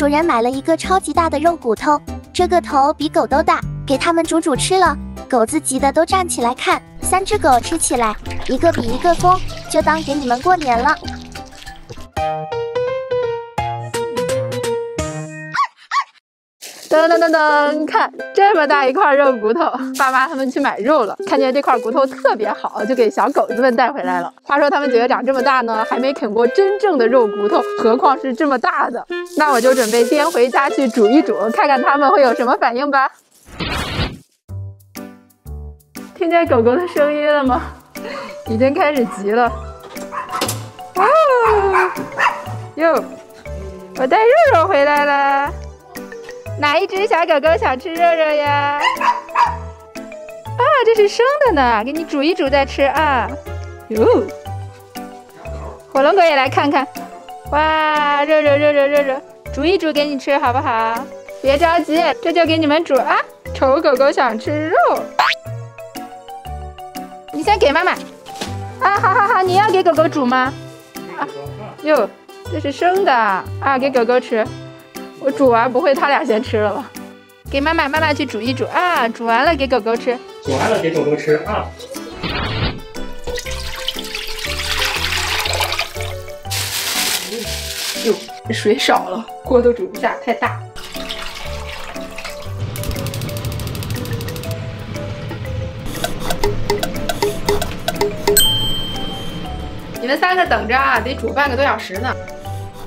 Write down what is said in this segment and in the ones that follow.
主人买了一个超级大的肉骨头，这个头比狗都大，给它们煮煮吃了。狗子急得都站起来看，三只狗吃起来，一个比一个疯，就当给你们过年了。噔噔噔噔，看这么大一块肉骨头，爸妈他们去买肉了，看见这块骨头特别好，就给小狗子们带回来了。话说他们几个长这么大呢，还没啃过真正的肉骨头，何况是这么大的。那我就准备颠回家去煮一煮，看看他们会有什么反应吧。听见狗狗的声音了吗？已经开始急了。哇，哟，我带肉肉回来了。哪一只小狗狗想吃肉肉呀？啊，这是生的呢，给你煮一煮再吃啊。哟，火龙果也来看看。哇，肉肉肉肉肉肉，煮一煮给你吃好不好？别着急，这就给你们煮啊。丑狗狗想吃肉，你先给妈妈。啊，好好好，你要给狗狗煮吗？啊，哟，这是生的啊，给狗狗吃。我煮完不会他俩先吃了吧？给妈妈，妈妈去煮一煮啊！煮完了给狗狗吃。煮完了给狗狗吃啊！哟，这水少了，锅都煮不下，太大。你们三个等着啊，得煮半个多小时呢。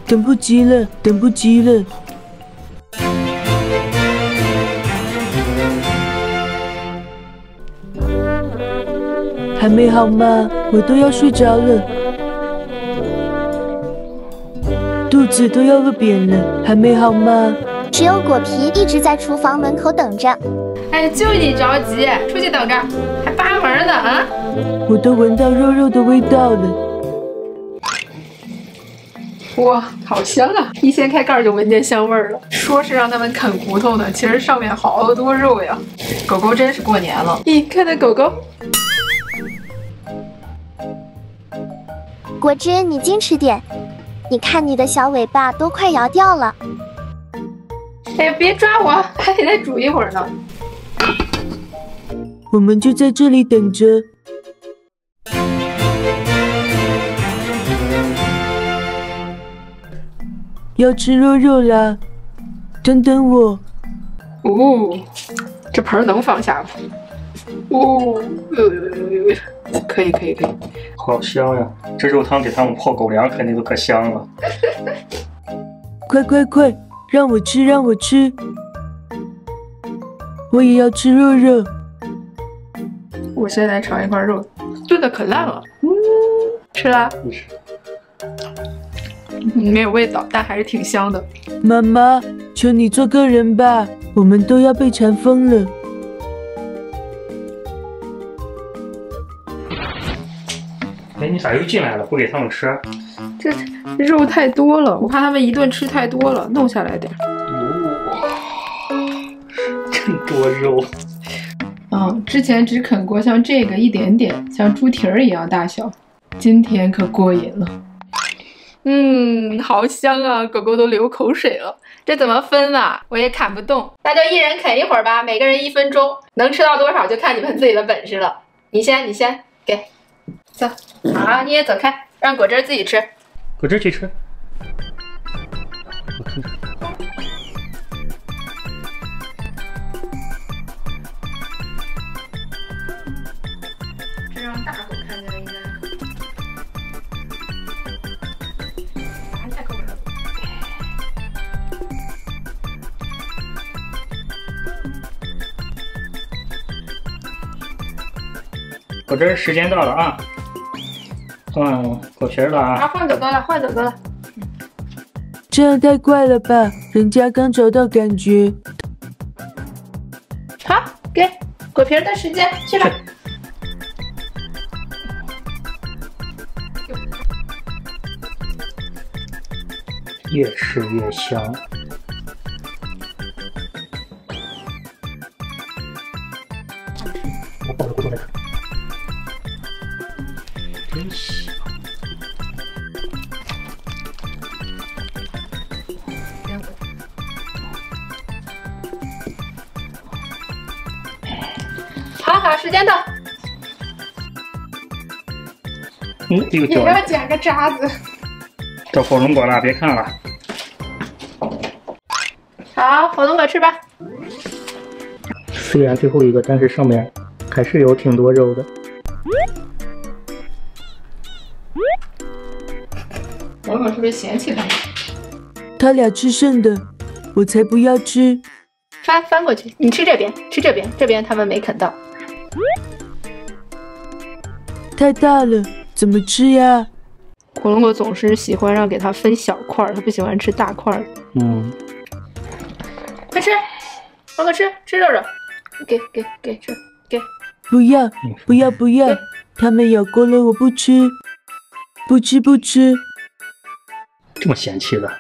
等不及了，等不及了。还没好吗？我都要睡着了，肚子都要饿扁了，还没好吗？只有果皮一直在厨房门口等着。哎，就你着急，出去等着，还扒门呢啊！我都闻到肉肉的味道了。哇，好香啊！一掀开盖就闻见香味了。说是让他们啃骨头呢，其实上面好多肉呀。狗狗真是过年了。咦，看那狗狗。果汁，你矜持点，你看你的小尾巴都快摇掉了。哎呀，别抓我，还得再煮一会儿呢。我们就在这里等着。要吃肉肉啦！等等我。哦，这盆能放下吗？哦，可以可以可以。好香呀！这肉汤给他们泡狗粮肯定都可香了。快快快，让我吃让我吃，我也要吃肉肉。我先来尝一块肉，炖的可烂了。嗯，吃啦。没有味道，但还是挺香的。妈妈，求你做个人吧，我们都要被馋疯了。你咋又进来了？不给他们吃？这肉太多了，我怕他们一顿吃太多了，弄下来点。哇，真多肉！嗯，之前只啃过像这个一点点，像猪蹄儿一样大小，今天可过瘾了。嗯，好香啊，狗狗都流口水了。这怎么分啊？我也砍不动，那就一人啃一会儿吧，每个人一分钟，能吃到多少就看你们自己的本事了。你先，你先给。走，好，你也走开，让果汁自己吃。果汁去吃。果汁时间到了啊！换果皮了啊！啊，换狗狗了，换狗狗了。这样太快了吧？人家刚找到感觉。好，给果皮的时间去吧。越吃越香。我抱着骨头来啃，时间到。嗯，又也掉了，要捡个渣子。到火龙果了，别看了。好，火龙果吃吧。虽然最后一个，但是上面还是有挺多肉的。火龙果是不是嫌弃它？他俩吃剩的，我才不要吃。翻翻过去，你吃这边，吃这边，这边他们没啃到。太大了，怎么吃呀？火龙果总是喜欢让给它分小块儿，它不喜欢吃大块儿。嗯，快吃，火龙果吃吃肉肉，给给给吃给。不要，不要，不要！他们咬过了，我不吃，不吃，不吃。这么嫌弃的，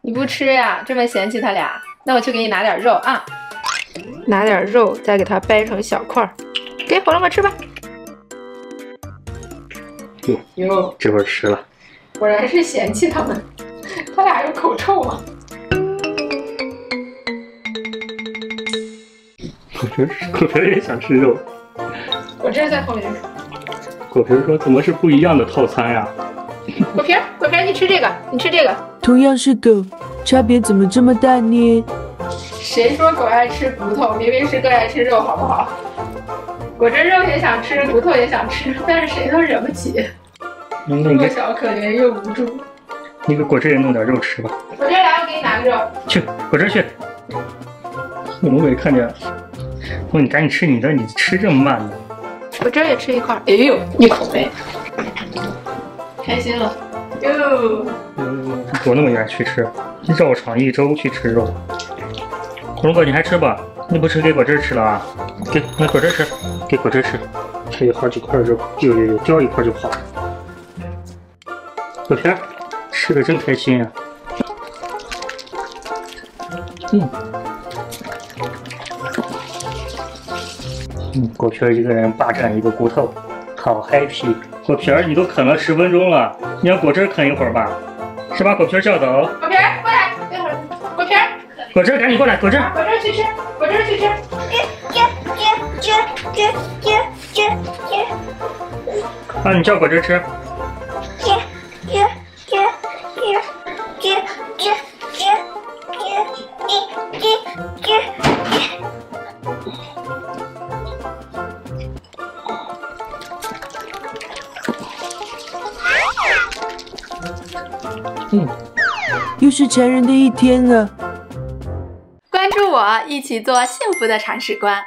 你不吃呀？这么嫌弃他俩？那我去给你拿点肉啊，拿点肉，再给它掰成小块儿，给火龙果吃吧。哟，哟，这会儿吃了。果然是嫌弃他们，他俩有口臭吗。果皮儿，果皮儿也想吃肉。我这是在后面。果皮儿说：“怎么是不一样的套餐呀果皮儿，果皮儿，你吃这个，你吃这个。同样是狗，差别怎么这么大呢？谁说狗爱吃骨头？明明是更爱吃肉，好不好？果真肉也想吃，骨头也想吃，但是谁都惹不起。？”那个，弱小可怜又无助。你给果汁也弄点肉吃吧。果汁来，我给你拿个肉。去，果汁去。火龙果一看见，说：“你赶紧吃你的，你吃这么慢呢？果汁也吃一块儿。哎呦，一口没。开心了。哟，嗯，躲那么远去吃，绕场一周去吃肉。火龙哥你还吃吧？你不吃给果汁吃了啊？给，那果汁吃，给果汁吃。还有好几块肉，有有有，掉一块就跑。果皮儿吃的真开心啊！嗯，嗯，果皮儿一个人霸占一个骨头，好 happy。果皮儿，你都啃了十分钟了，你让果汁啃一会儿吧，是把？果皮叫走，果皮儿过来，等会儿。果皮儿，果汁赶紧过来，果汁。果汁去吃，果汁去吃。啊，你叫果汁吃。嗯，又是馋人的一天啊！关注我，一起做幸福的铲屎官。